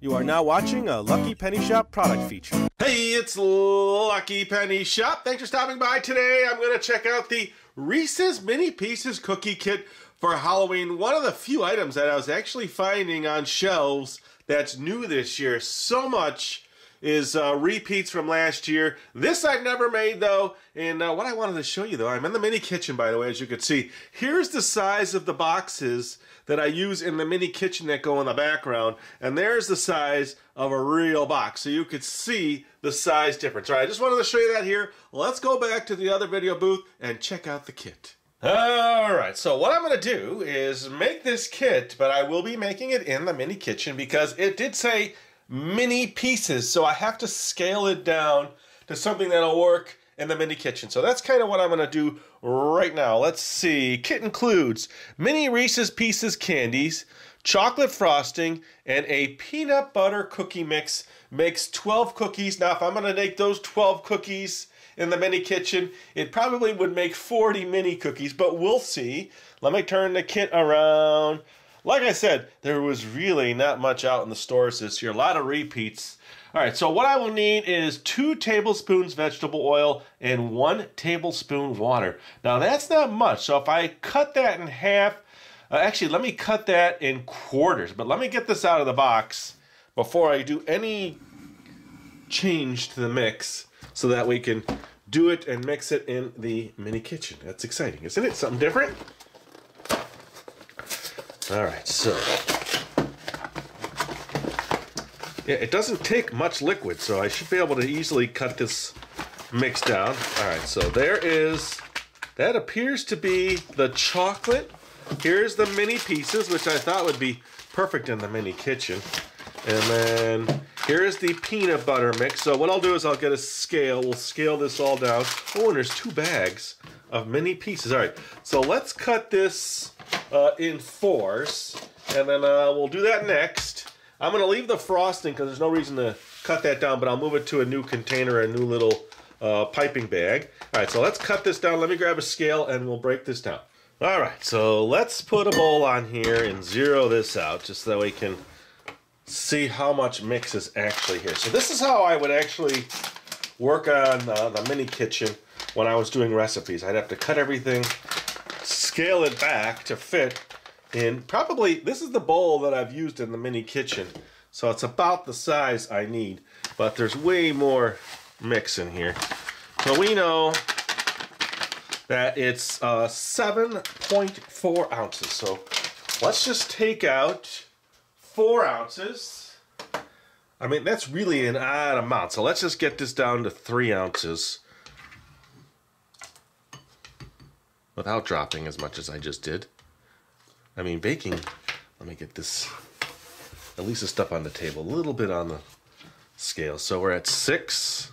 You are now watching a Lucky Penny Shop product feature. Hey, it's Lucky Penny Shop. Thanks for stopping by today. I'm going to check out the Reese's Mini Pieces cookie kit for Halloween. One of the few items that I was actually finding on shelves that's new this year. So much is uh, repeats from last year. This I've never made though, and uh, what I wanted to show you though, I'm in the mini kitchen by the way, as you can see. Here's the size of the boxes that I use in the mini kitchen that go in the background, and there's the size of a real box, so you could see the size difference. All right, I just wanted to show you that here. Let's go back to the other video booth and check out the kit. All right, so what I'm going to do is make this kit, but I will be making it in the mini kitchen because it did say mini pieces, so I have to scale it down to something that'll work in the mini kitchen. So that's kind of what I'm going to do right now. Let's see. Kit includes mini Reese's Pieces candies, chocolate frosting, and a peanut butter cookie mix. Makes 12 cookies. Now, if I'm going to make those 12 cookies in the mini kitchen, it probably would make 40 mini cookies, but we'll see. Let me turn the kit around. Like I said, there was really not much out in the stores this year. A lot of repeats. All right, so what I will need is two tablespoons vegetable oil and one tablespoon water. Now that's not much, so if I cut that in half, uh, actually let me cut that in quarters, but let me get this out of the box before I do any change to the mix so that we can do it and mix it in the mini kitchen. That's exciting, isn't it? Something different? All right, so yeah, it doesn't take much liquid, so I should be able to easily cut this mix down. All right, so there is, that appears to be the chocolate. Here's the mini pieces, which I thought would be perfect in the mini kitchen. And then here's the peanut butter mix. So what I'll do is I'll get a scale. We'll scale this all down. Oh, and there's two bags of mini pieces. All right, so let's cut this uh, in fours. And then uh, we'll do that next. I'm going to leave the frosting because there's no reason to cut that down, but I'll move it to a new container, a new little uh, piping bag. All right, so let's cut this down. Let me grab a scale and we'll break this down. All right, so let's put a bowl on here and zero this out just so we can see how much mix is actually here. So this is how I would actually work on uh, the mini kitchen when I was doing recipes. I'd have to cut everything, scale it back to fit in probably, this is the bowl that I've used in the mini kitchen. So it's about the size I need. But there's way more mix in here. So we know that it's uh, 7.4 ounces. So let's just take out 4 ounces. I mean, that's really an odd amount. So let's just get this down to 3 ounces. Without dropping as much as I just did. I mean, baking, let me get this, at least the stuff on the table, a little bit on the scale. So we're at six.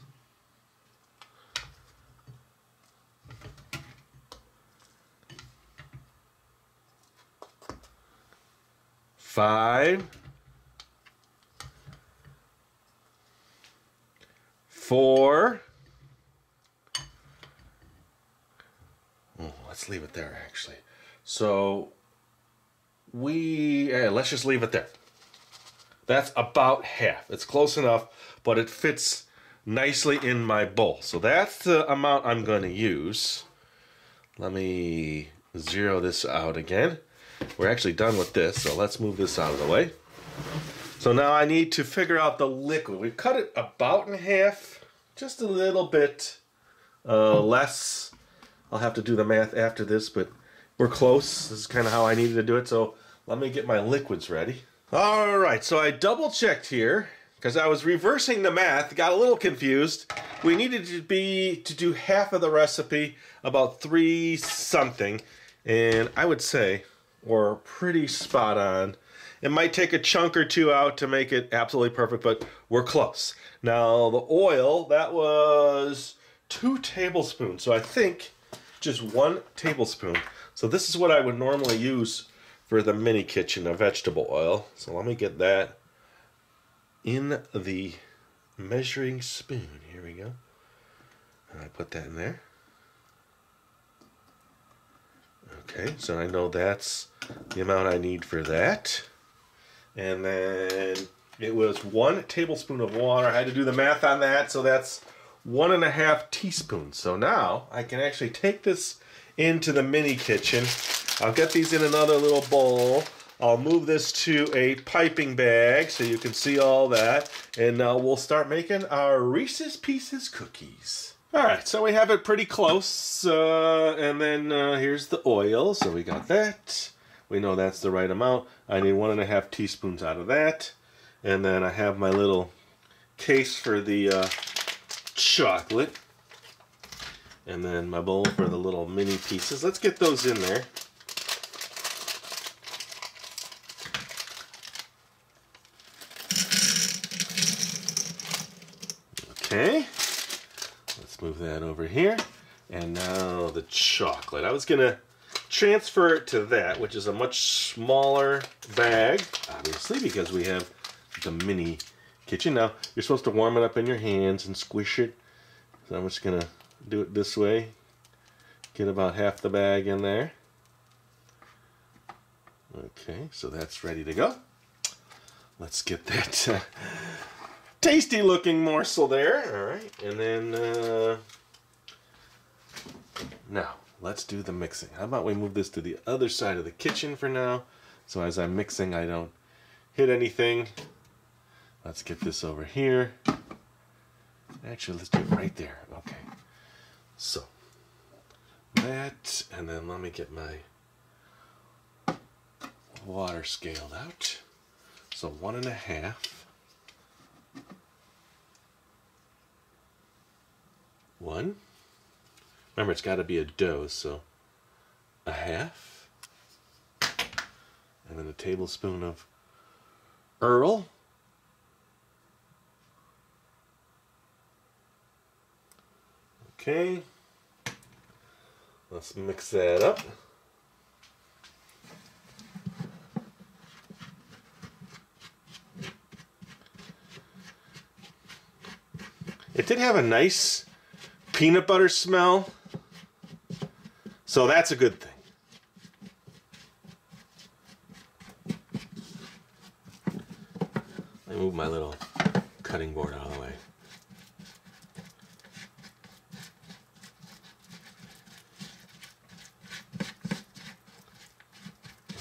Five. Four. Oh, leave it there, actually. So we eh, let's just leave it there. That's about half. It's close enough, but it fits nicely in my bowl. So that's the amount I'm going to use. Let me zero this out again. We're actually done with this, so let's move this out of the way. So now I need to figure out the liquid. We've cut it about in half, just a little bit uh, less. I'll have to do the math after this, but we're close. This is kind of how I needed to do it. So let me get my liquids ready. All right, so I double checked here because I was reversing the math, got a little confused. We needed to be to do half of the recipe, about three something, and I would say we're pretty spot on. It might take a chunk or two out to make it absolutely perfect, but we're close. Now the oil, that was two tablespoons, so I think just one tablespoon. So this is what I would normally use for the mini kitchen of vegetable oil. So let me get that in the measuring spoon. Here we go. And I put that in there. Okay, so I know that's the amount I need for that. And then it was one tablespoon of water. I had to do the math on that, so that's one and a half teaspoons. So now I can actually take this into the mini kitchen. I'll get these in another little bowl. I'll move this to a piping bag so you can see all that. And uh, we'll start making our Reese's Pieces cookies. All right, so we have it pretty close. Uh, and then uh, here's the oil. So we got that. We know that's the right amount. I need one and a half teaspoons out of that. And then I have my little case for the uh, chocolate. And then my bowl for the little mini pieces. Let's get those in there. Okay. Let's move that over here. And now the chocolate. I was to transfer it to that, which is a much smaller bag, obviously, because we have the mini kitchen. Now, you're supposed to warm it up in your hands and squish it. So I'm just going to do it this way. Get about half the bag in there. Okay, so that's ready to go. Let's get that uh, tasty looking morsel there. All right, and then uh, now let's do the mixing. How about we move this to the other side of the kitchen for now? So as I'm mixing, I don't hit anything. Let's get this over here. Actually, let's do it right there. Okay. So, that, and then let me get my water scaled out. So one and a half. One. Remember, it's got to be a dough, so a half. And then a tablespoon of Earl. Okay. Let's mix that up. It did have a nice peanut butter smell. So that's a good thing. Me move my little cutting board out of the way.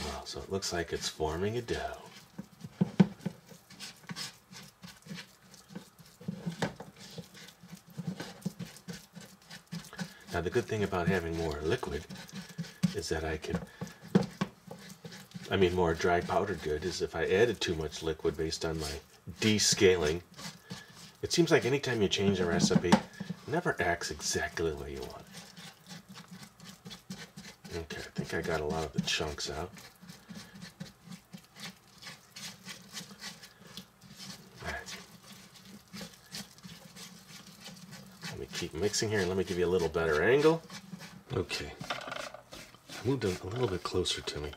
Wow, so it looks like it's forming a dough. Now the good thing about having more liquid is that I can, I mean more dry powdered good, is if I added too much liquid based on my descaling, it seems like anytime you change a recipe, it never acts exactly the way you want. Okay, I think I got a lot of the chunks out. Alright. Let me keep mixing here let me give you a little better angle. Okay. Moved a little bit closer to me.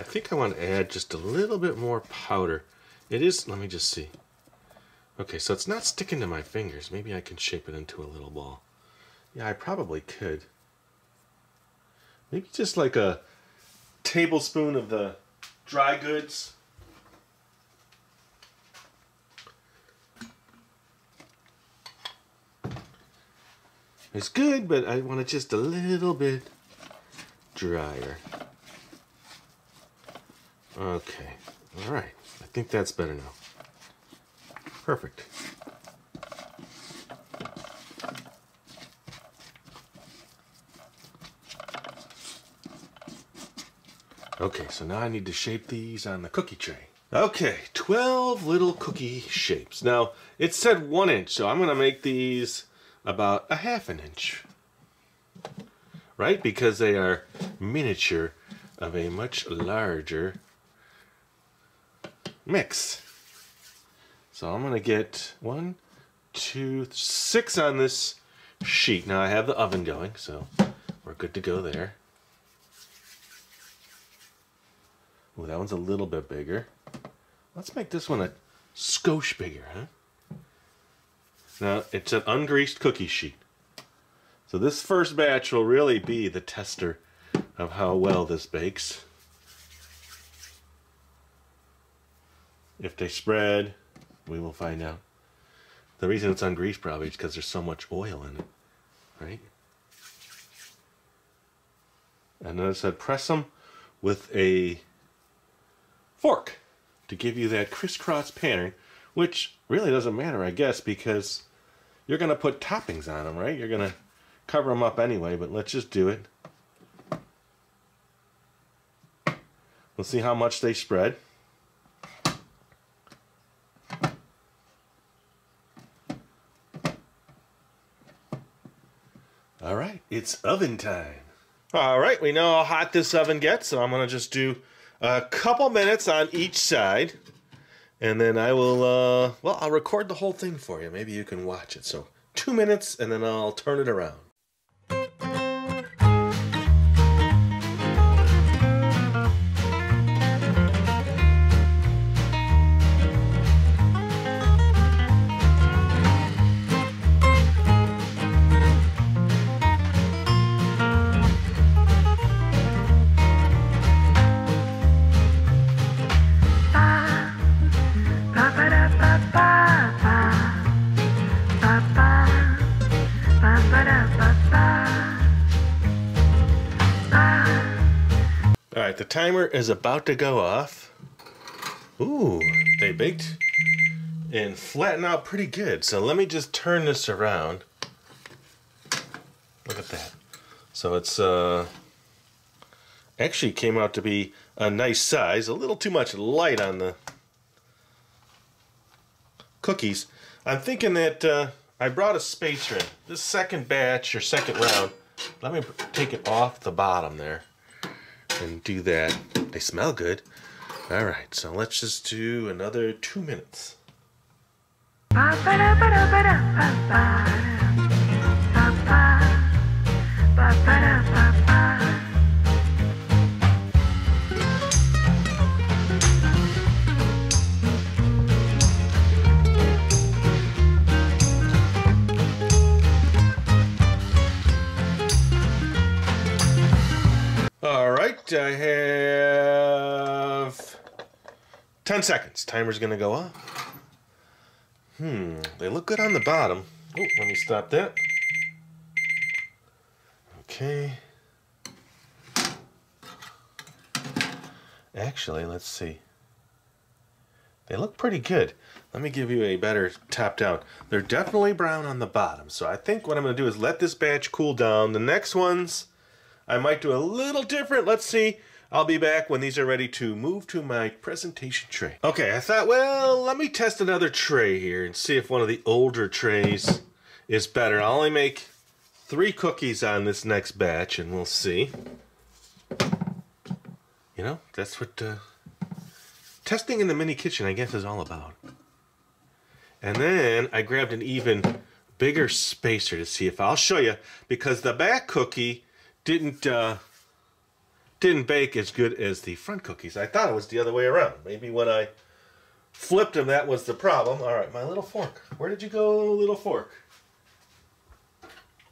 I think I want to add just a little bit more powder. It is, let me just see. Okay, so it's not sticking to my fingers. Maybe I can shape it into a little ball. Yeah, I probably could. Maybe just like a tablespoon of the dry goods. It's good, but I want it just a little bit drier. Okay, all right. I think that's better now. Perfect. Okay, so now I need to shape these on the cookie tray. Okay, 12 little cookie shapes. Now, it said one inch, so I'm to make these about a half an inch. Right? Because they are miniature of a much larger mix. So I'm to get one, two, six on this sheet. Now I have the oven going, so we're good to go there. Oh, that one's a little bit bigger. Let's make this one a skosh bigger, huh? Now, it's an ungreased cookie sheet. So this first batch will really be the tester of how well this bakes. If they spread, we will find out. The reason it's ungreased probably is because there's so much oil in it, right? And then I said press them with a fork to give you that crisscross pattern, which really doesn't matter, I guess, because you're going to put toppings on them, right? You're going to cover them up anyway, but let's just do it. Let's see how much they spread. All right, it's oven time. All right, we know how hot this oven gets, so I'm going to just do a couple minutes on each side. And then I will, uh, well, I'll record the whole thing for you. Maybe you can watch it. So two minutes, and then I'll turn it around. All right, the timer is about to go off. Ooh, they baked and flattened out pretty good. So let me just turn this around. Look at that. So it's uh actually came out to be a nice size, a little too much light on the cookies. I'm thinking that uh, I brought a spacer in. This second batch or second round, let me take it off the bottom there and do that. They smell good. All right, so let's just do another two minutes. I have 10 seconds. Timer's gonna go off. Hmm, they look good on the bottom. Oh, let me stop that. Okay. Actually, let's see. They look pretty good. Let me give you a better top down. They're definitely brown on the bottom. So I think what I'm going to do is let this batch cool down. The next ones I might do a little different. Let's see. I'll be back when these are ready to move to my presentation tray. Okay, I thought, well, let me test another tray here and see if one of the older trays is better. I'll only make three cookies on this next batch and we'll see. You know, that's what uh, testing in the mini kitchen, I guess, is all about. And then I grabbed an even bigger spacer to see if I'll show you because the back cookie didn't uh, didn't bake as good as the front cookies. I thought it was the other way around. Maybe when I flipped them, that was the problem. All right, my little fork. Where did you go, little fork?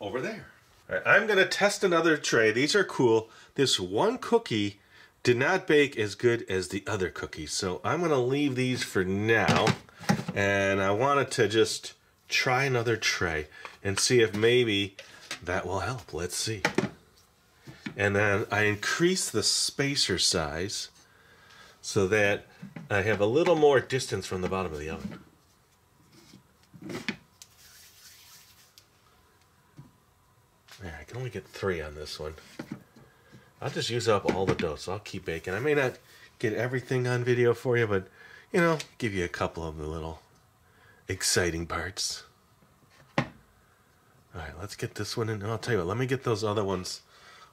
Over there. All right, I'm going to test another tray. These are cool. This one cookie did not bake as good as the other cookies. So I'm going to leave these for now. And I wanted to just try another tray and see if maybe that will help. Let's see. And then I increase the spacer size so that I have a little more distance from the bottom of the oven. There, I can only get three on this one. I'll just use up all the dough, so I'll keep baking. I may not get everything on video for you, but, you know, give you a couple of the little exciting parts. All right, let's get this one in. I'll tell you what, let me get those other ones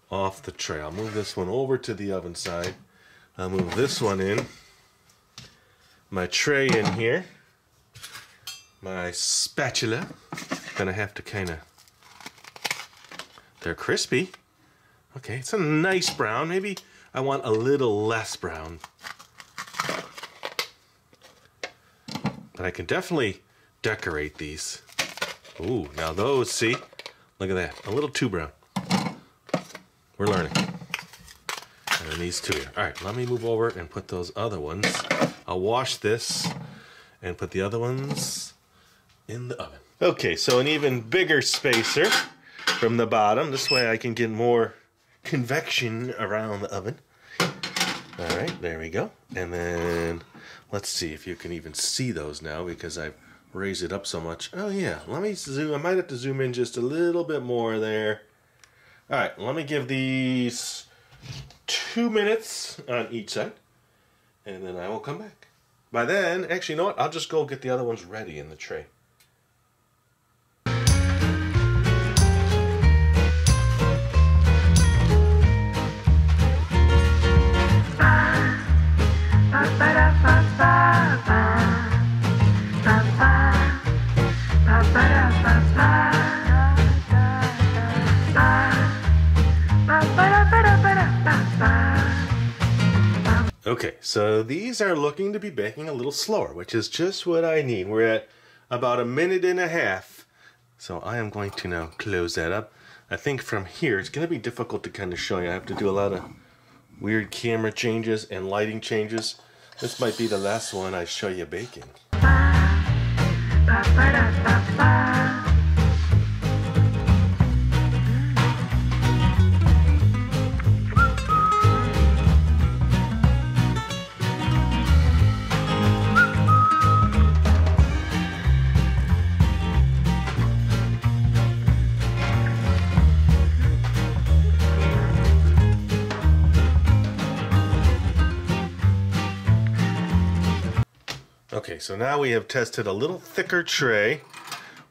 off the tray. I'll move this one over to the oven side. I'll move this one in. My tray in here. My spatula. Gonna have to kind of... They're crispy. Okay, it's a nice brown. Maybe I want a little less brown. But I can definitely decorate these. Ooh, now those, see? Look at that, a little too brown. We're learning. And these two here. All right, let me move over and put those other ones I'll wash this and put the other ones in the oven. Okay, so an even bigger spacer from the bottom. This way I can get more convection around the oven. All right, there we go. And then let's see if you can even see those now because I've raised it up so much. Oh yeah, let me zoom. I might have to zoom in just a little bit more there. All right, let me give these two minutes on each side and then I will come back. By then, actually, you know what? I'll just go get the other ones ready in the tray. Okay, so these are looking to be baking a little slower, which is just what I need. We're at about a minute and a half. So I am going to now close that up. I think from here, it's going to be difficult to kind of show you. I have to do a lot of weird camera changes and lighting changes. This might be the last one I show you baking. Okay, so now we have tested a little thicker tray.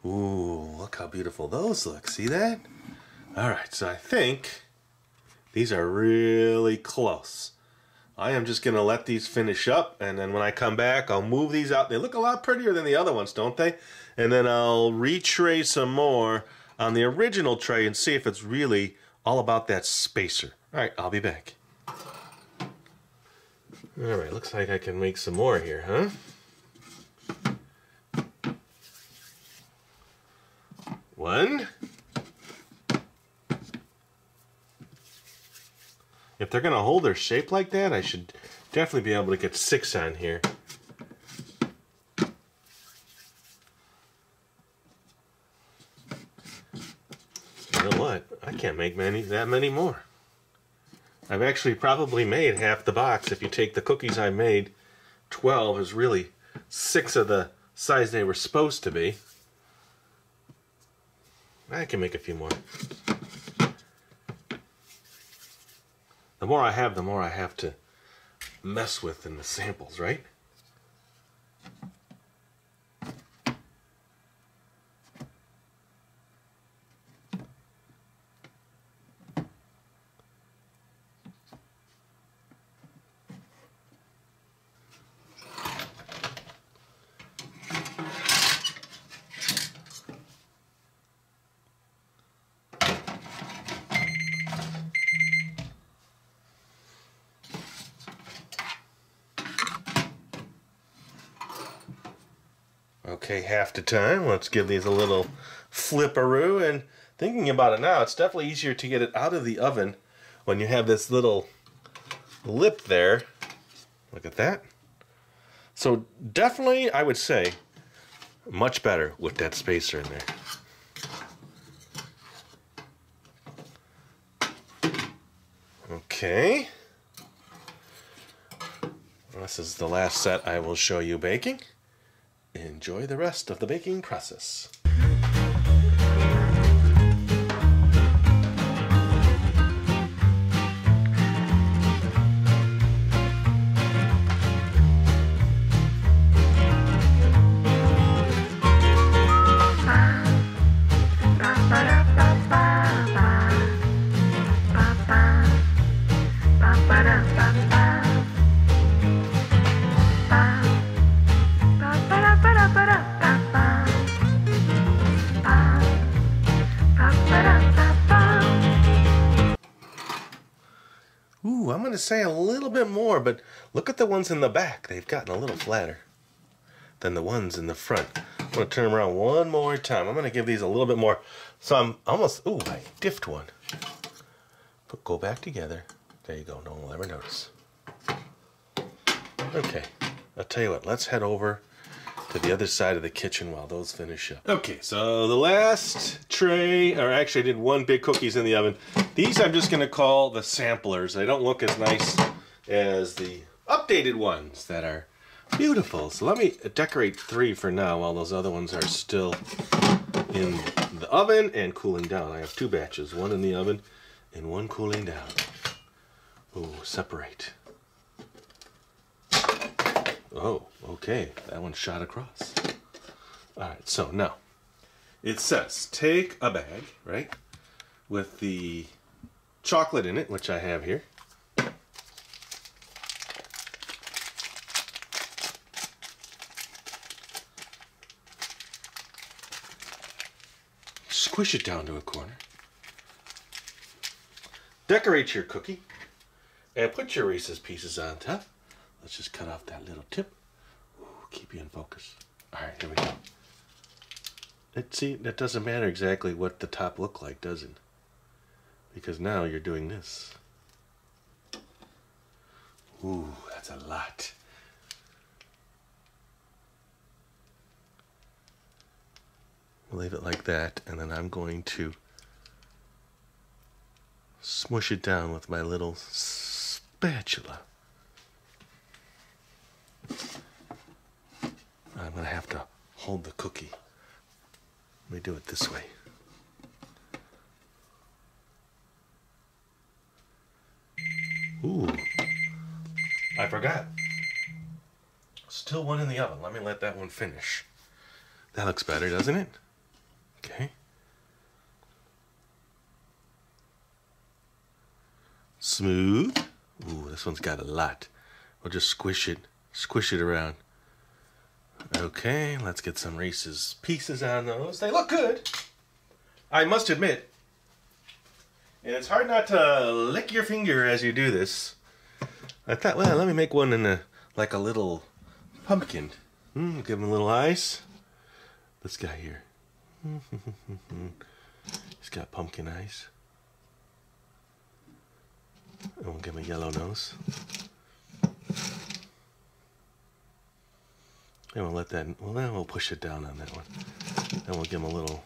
Ooh, look how beautiful those look. See that? All right, so I think these are really close. I am just going to let these finish up, and then when I come back, I'll move these out. They look a lot prettier than the other ones, don't they? And then I'll retray some more on the original tray and see if it's really all about that spacer. All right, I'll be back. All right, looks like I can make some more here, huh? One. If they're going to hold their shape like that, I should definitely be able to get six on here. You know what? I can't make many that many more. I've actually probably made half the box. If you take the cookies I made, 12 is really six of the size they were supposed to be. I can make a few more. The more I have, the more I have to mess with in the samples, right? Okay, half the time. Let's give these a little flipperoo. And thinking about it now, it's definitely easier to get it out of the oven when you have this little lip there. Look at that. So definitely, I would say, much better with that spacer in there. Okay. This is the last set I will show you baking. Enjoy the rest of the baking process. To say a little bit more, but look at the ones in the back. They've gotten a little flatter than the ones in the front. I'm going to turn them around one more time. I'm going to give these a little bit more. So I'm almost, ooh, I diffed one. Put, go back together. There you go. No one will ever notice. Okay. I'll tell you what, let's head over to the other side of the kitchen while those finish up. Okay, so the last tray, or actually I did one big cookies in the oven. These I'm just gonna call the samplers. They don't look as nice as the updated ones that are beautiful. So let me decorate three for now while those other ones are still in the oven and cooling down. I have two batches, one in the oven and one cooling down. Oh, separate. Oh, okay. That one shot across. All right, so now it says take a bag, right, with the chocolate in it, which I have here. Squish it down to a corner. Decorate your cookie and put your Reese's pieces on top. Let's just cut off that little tip. Ooh, keep you in focus. All right, here we go. It, see, that doesn't matter exactly what the top look like, does it? Because now you're doing this. Ooh, that's a lot. Leave it like that, and then I'm going to smush it down with my little spatula. To have to hold the cookie. Let me do it this way. Ooh. I forgot. Still one in the oven. Let me let that one finish. That looks better, doesn't it? Okay. Smooth. Ooh, this one's got a lot. We'll just squish it, squish it around. Okay, let's get some Reese's pieces on those. They look good. I must admit. And it's hard not to lick your finger as you do this. I thought, well, let me make one in a like a little pumpkin. Mm, give him a little ice. This guy here. He's got pumpkin eyes. And we'll give him a yellow nose. And we'll let that, well then we'll push it down on that one. And we'll give him a little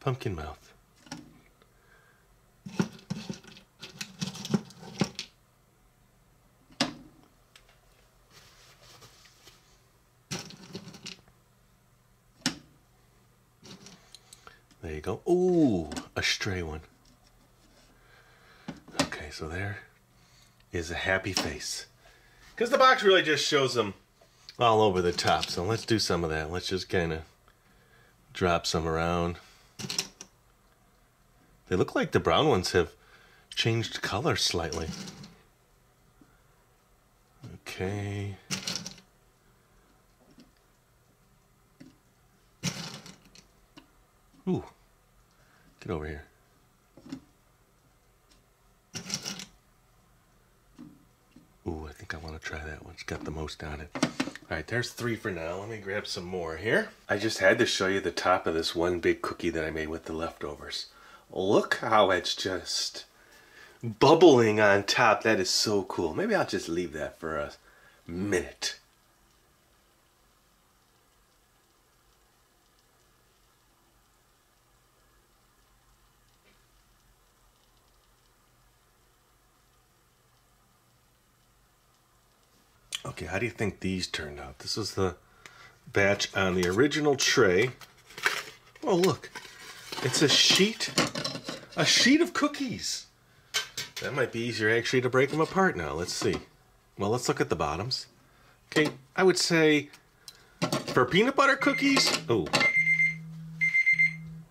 pumpkin mouth. There you go. Ooh, a stray one. Okay, so there is a happy face. Because the box really just shows them all over the top. So let's do some of that. Let's just kind of drop some around. They look like the brown ones have changed color slightly. Okay. Ooh. Get over here. Ooh, I think I want to try that one. It's got the most on it. All right, there's three for now. Let me grab some more here. I just had to show you the top of this one big cookie that I made with the leftovers. Look how it's just bubbling on top. That is so cool. Maybe I'll just leave that for a minute. Okay, how do you think these turned out? This is the batch on the original tray. Oh, look. It's a sheet, a sheet of cookies. That might be easier actually to break them apart now. Let's see. Well, let's look at the bottoms. Okay, I would say for peanut butter cookies, oh.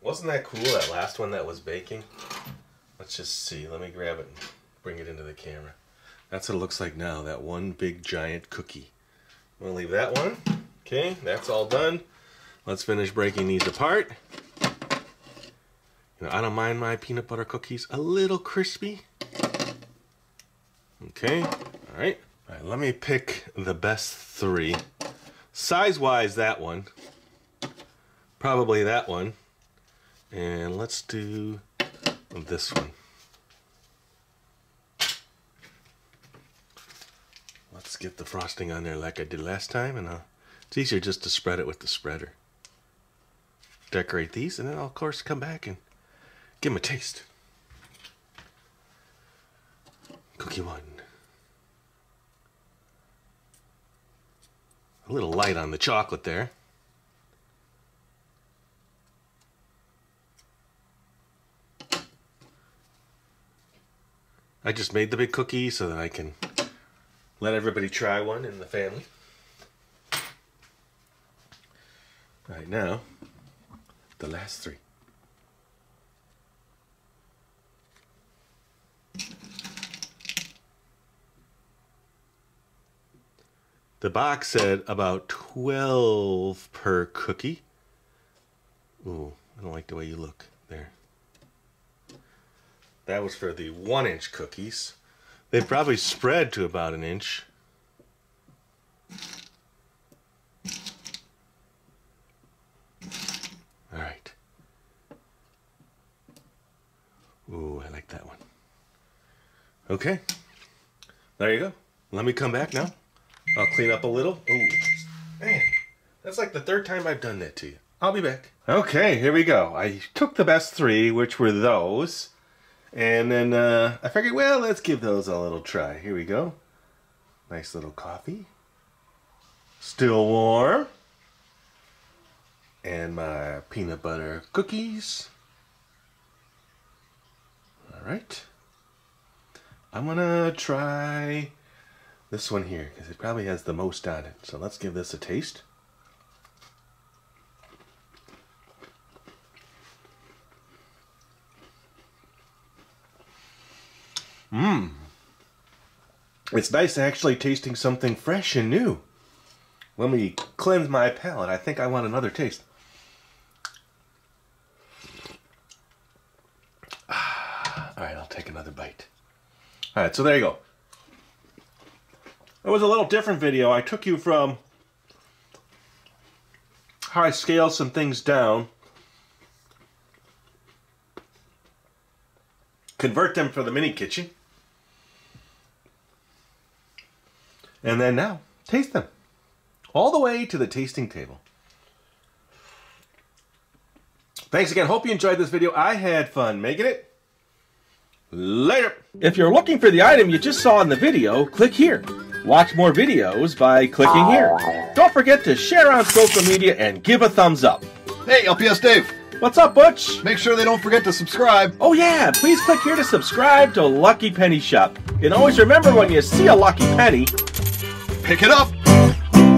Wasn't that cool, that last one that was baking? Let's just see. Let me grab it and bring it into the camera. That's what it looks like now, that one big giant cookie. I'm gonna leave that one. Okay, that's all done. Let's finish breaking these apart. You know, I don't mind my peanut butter cookies a little crispy. Okay, all right. All right, let me pick the best three. Size-wise, that one. Probably that one. And let's do this one. Let's Just get the frosting on there like I did last time, and uh, it's easier just to spread it with the spreader. Decorate these, and then I'll, of course, come back and give them a taste. Cookie one. A little light on the chocolate there. I just made the big cookie so that I can let everybody try one in the family. Right now, the last three. The box said about 12 per cookie. Ooh, I don't like the way you look there. That was for the one inch cookies. They probably spread to about an inch. All right. Ooh, I like that one. Okay. There you go. Let me come back now. I'll clean up a little. Ooh, man. That's like the third time I've done that to you. I'll be back. Okay, here we go. I took the best three, which were those. And then uh, I figured, well, let's give those a little try. Here we go. Nice little coffee. Still warm. And my peanut butter cookies. All right. I'm to try this one here because it probably has the most on it. So let's give this a taste. Mmm. It's nice actually tasting something fresh and new. Let me cleanse my palate. I think I want another taste. All right, I'll take another bite. All right, so there you go. It was a little different video. I took you from how I scale some things down, convert them for the mini kitchen, and then now taste them all the way to the tasting table. Thanks again. Hope you enjoyed this video. I had fun making it. Later. If you're looking for the item you just saw in the video, click here. Watch more videos by clicking here. Don't forget to share on social media and give a thumbs up. Hey, LPS Dave, What's up, Butch? make sure they don't forget to subscribe. Oh yeah, please click here to subscribe to Lucky Penny Shop. And always remember when you see a lucky penny, Pick it up.